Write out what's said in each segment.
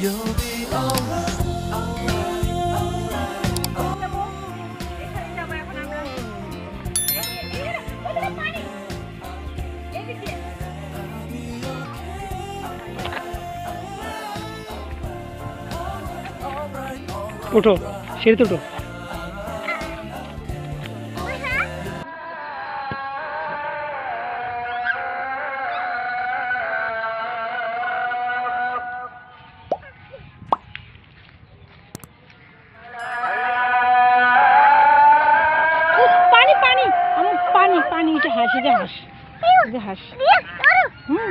You'll be alright, ওঠো সিঁড়িতে ওঠো উফ, পানি পানি। আমার পানি পানি এটা হাসি যে হাস। হাস। হুম।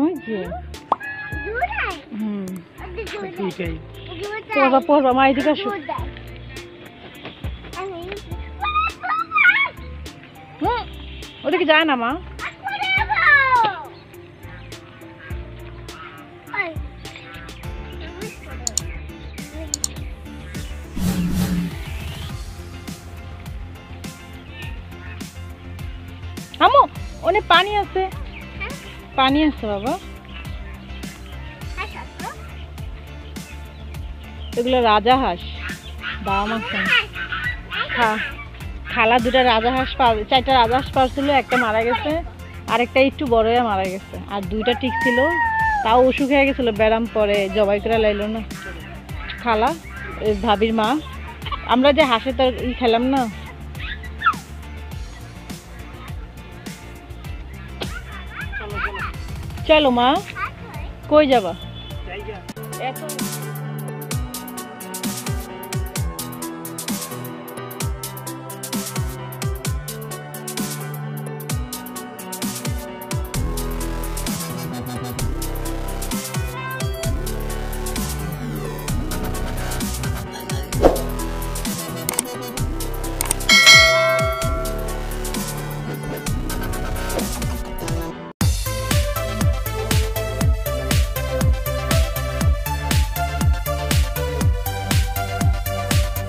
ওই যে। হুম। পড়বা পড়বা মা এদিকে আসো। ওদিকে যায় না মা। অনেক পানি আছে। পানি আছে বাবা। এগুলো রাজা হাঁস। বাবা মা খালা দুটা রাজা হাঁস পা, চারটা রাজা হাঁস পারছিল, একটা মারা গেছে, আরেকটা একটু বড় মারা গেছে। আর দুইটা ঠিক ছিল, তাও অসুখ হয়ে গেছিল ব্যারাম পরে জবাই করে লাইলো না। খালা ভাবির মা। আমরা যে হাঁসে তার খেলাম না চলো মা। কই যাবা? এখন